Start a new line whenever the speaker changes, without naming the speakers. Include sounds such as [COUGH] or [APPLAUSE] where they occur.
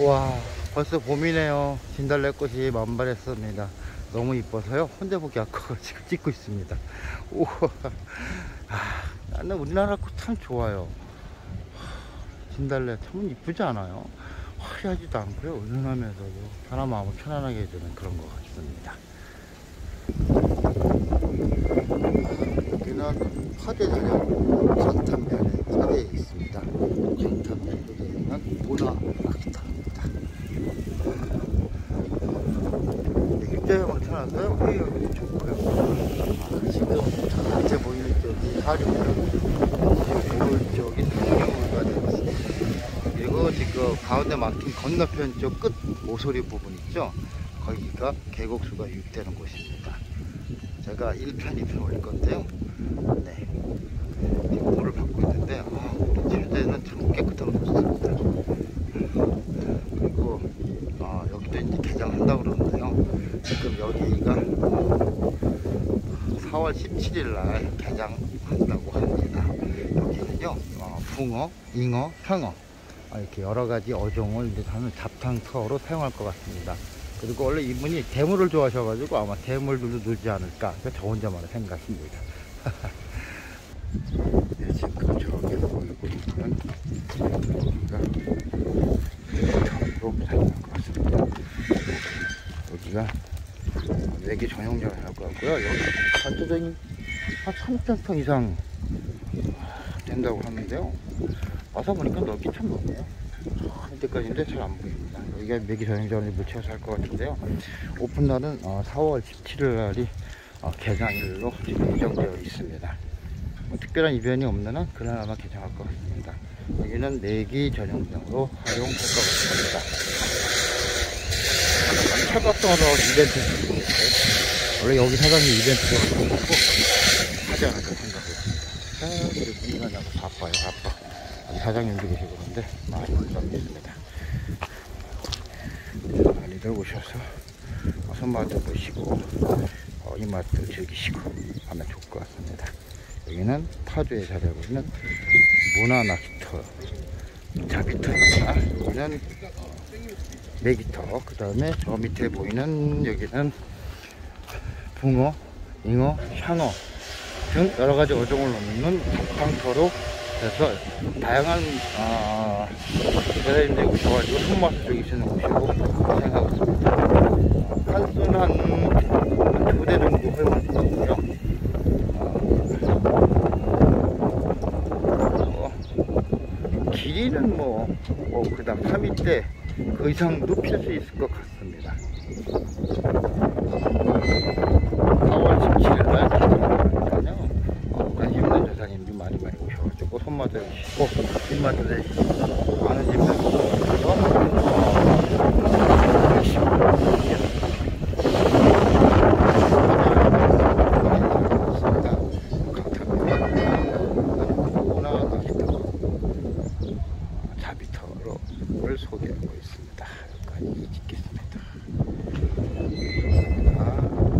와 벌써 봄이네요. 진달래꽃이 만발했습니다. 너무 이뻐서요. 혼자 보기 아까워지고 [LAUGHS] 찍고 있습니다. 우와. 아, 나는 우리나라 꽃 참 좋아요. 진달래 참 이쁘지 않아요? 화려하지도 않고요. 은은하면서도 사람 마음을 편안하게 해주는 그런 것 같습니다. 여기는 화대전형 강탄면에 화대에 있습니다. 강탄면 소재는 모나 마키타 입니다 입자형을 쳐놨어요? 회의력이 좋고요. 아, 지금 전체 보이는 쪽이 지금 쪽이 상형으로가 되어 있습니다. 그리고 지금 가운데 막힌 건너편 쪽 끝 모서리 부분 있죠? 거기가 계곡수가 유입되는 곳입니다. 제가 1편, 2편 올릴 건데요. 네. 물을 받고 있는데 아, 우리 제주도에는 참 깨끗한 곳입니다 그리고 아, 여기도 이제 개장한다고 그러는데요 지금 여기가 4월 17일 날 개장한다고 합니다 여기는요 어, 붕어, 잉어, 향어 아, 이렇게 여러 가지 어종을 이제 하는 잡탕터로 사용할 것 같습니다. 그리고 원래 이분이 대물을 좋아하셔가지고 아마 대물들도 넣지 않을까. 저 혼자만의 생각입니다. [LAUGHS] 네, 지금 저기 보이고 있는 여기가 처음으로 사용할 것 같습니다. 여기가 내기 전용자를 할것 같고요. 여기 단조정이 한 3,000평 이상 된다고 하는데요. 와서 보니까 넓기 참 넓네요. 이때까지인데 잘 안 보입니다. 여기가 매기 전용전을 묻혀서 할 것 같은데요. 오픈 날은 어, 4월 17일 날이 어, 개장일로 지금 예정되어 있습니다. 뭐 특별한 이변이 없는 한 그날 아마 개장할 것 같습니다. 여기는 내기 전용장으로 활용할 것 같습니다. 차갑성으로 이벤트 원래 여기 사장님 이벤트가 하고 하지 않을까. 자, 그리고 인간하고 바빠요, 바빠. 여기 사장님도 계시고 그런데 많이 불렀습니다. 많이들 오셔서 어, 손맛도 보시고 어, 이 맛도 즐기시고 하면 좋을 것 같습니다. 여기는 파주에 자리하고 있는 문화나기터 자비터입니다. 여기는 메기터 그 다음에 저 밑에 보이는 여기는 붕어, 잉어, 향어 등 여러 가지 어종을 넣는 잡탕터로 해서 다양한 아, 배달인들이 오셔가지고 손맛을 즐기시는 곳이고 생각하고 있습니다. 한순 한두 대 정도 활용하고 있고요. 어, 길이는 뭐, 뭐 그다음 3위 때 그 이상 높일 수 있을 것 같습니다. 4월 17일 날 개장하니까요. 어, 관심 있는 여사님들 많이 많이 오셔가지고 손맛을 내시고 입맛을 내시고 캐릭터로를 소개하고 있습니다. 여기까지 짓겠습니다. 감사합니다.